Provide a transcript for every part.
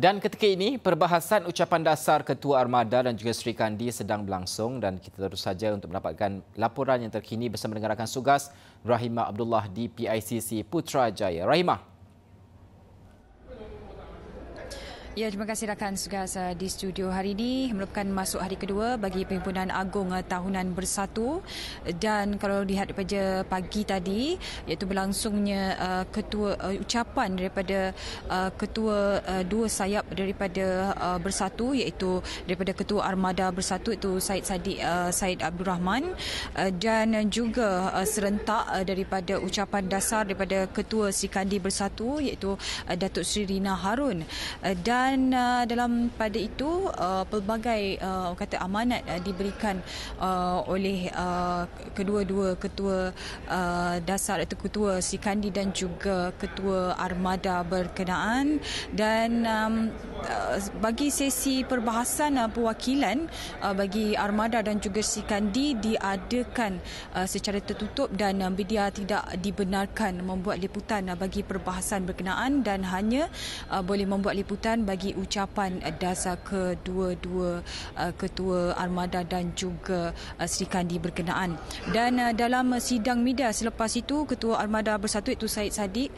Dan ketika ini, perbahasan ucapan dasar Ketua Armada dan juga Sri Kandi sedang berlangsung dan kita terus saja untuk mendapatkan laporan yang terkini bersama dengan rakan sugas Rahimah Abdullah di PICC Putrajaya. Rahimah. Ya, terima kasih rakan segas di studio hari ini. Merupakan masuk hari kedua bagi Perhimpunan Agung Tahunan Bersatu. Dan kalau lihat daripada pagi tadi iaitu berlangsungnya uh, ketua uh, ucapan daripada uh, ketua uh, dua sayap daripada uh, Bersatu iaitu daripada Ketua Armada Bersatu itu Said Sadiq uh, Said Abdul Rahman uh, dan juga uh, serentak uh, daripada ucapan dasar daripada Ketua Sikandi Bersatu iaitu uh, Datuk Sri Rina Harun. Uh, dan dan uh, dalam pada itu uh, pelbagai uh, kata amanat uh, diberikan uh, oleh uh, kedua-dua ketua uh, dasar atau ketua Sikandi dan juga ketua armada berkenaan. Dan um, uh, bagi sesi perbahasan uh, perwakilan uh, bagi armada dan juga Sikandi diadakan uh, secara tertutup dan uh, media tidak dibenarkan membuat liputan uh, bagi perbahasan berkenaan. Dan hanya uh, boleh membuat liputan bagi ucapan dasar kedua-dua uh, ketua armada dan juga uh, Sri Kandi berkenaan. Dan dalam sidang media selepas itu ketua armada bersatu itu Said Sadiq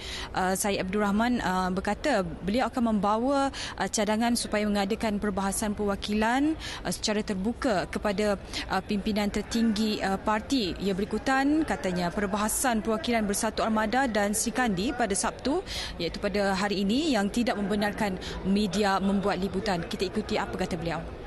Said Abdul Rahman berkata beliau akan membawa cadangan supaya mengadakan perbahasan perwakilan secara terbuka kepada pimpinan tertinggi parti. Ia berikutan katanya perbahasan perwakilan bersatu armada dan Sri Kandi pada Sabtu iaitu pada hari ini yang tidak membenarkan media membuat liputan. Kita ikuti apa kata beliau.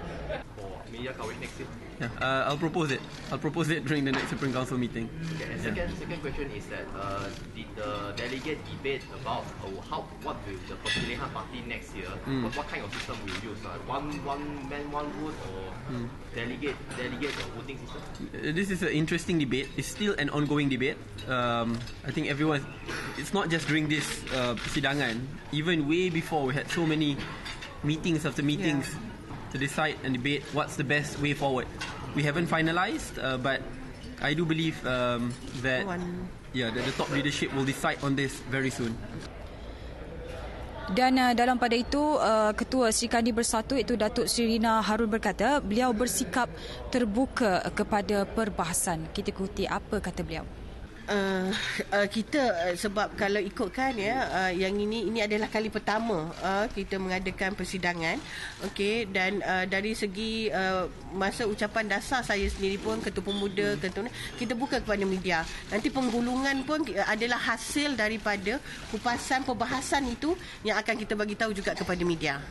Yeah, uh, I'll propose it. I'll propose it during the next Supreme Council meeting. Okay, and second, yeah. second question is that uh, did the delegate debate about uh, how what will the Persatuan Party next year? Mm. What, what kind of system will you use? Uh, one one man one vote or mm. delegate delegate or voting system? Uh, this is an interesting debate. It's still an ongoing debate. Um, I think everyone. It's not just during this uh, sidangan. Even way before, we had so many meetings after meetings. Yeah to decide and debate what's the best way forward. We haven't finalised, uh, but I do believe um, that yeah, the, the top leadership will decide on this very soon. Dan uh, dalam pada itu uh, ketua Sri Kandi Bersatu itu Datuk Sri Rina Harun berkata beliau bersikap terbuka kepada perbahasan. Kita ikuti apa kata beliau. Uh, uh, kita uh, sebab kalau ikutkan ya uh, yang ini ini adalah kali pertama uh, kita mengadakan persidangan. Okey dan uh, dari segi uh, masa ucapan dasar saya sendiri pun ketua pemuda ketua kita buka kepada media. Nanti penggulungan pun adalah hasil daripada kupasan perbahasan itu yang akan kita bagi tahu juga kepada media.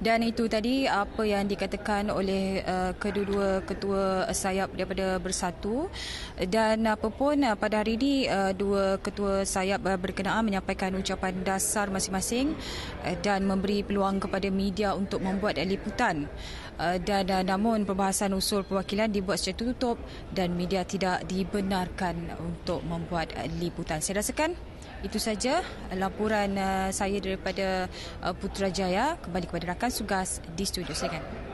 Dan itu tadi apa yang dikatakan oleh uh, kedua-dua ketua sayap daripada Bersatu. Dan apapun uh, pada hari ini uh, dua ketua sayap uh, berkenaan menyampaikan ucapan dasar masing-masing dan memberi peluang kepada media untuk membuat liputan dan namun perbahasan usul perwakilan dibuat secara tutup dan media tidak dibenarkan untuk membuat liputan. Saya rasakan itu saja laporan saya daripada Putrajaya kembali kepada rakan sugas di studio. Silakan.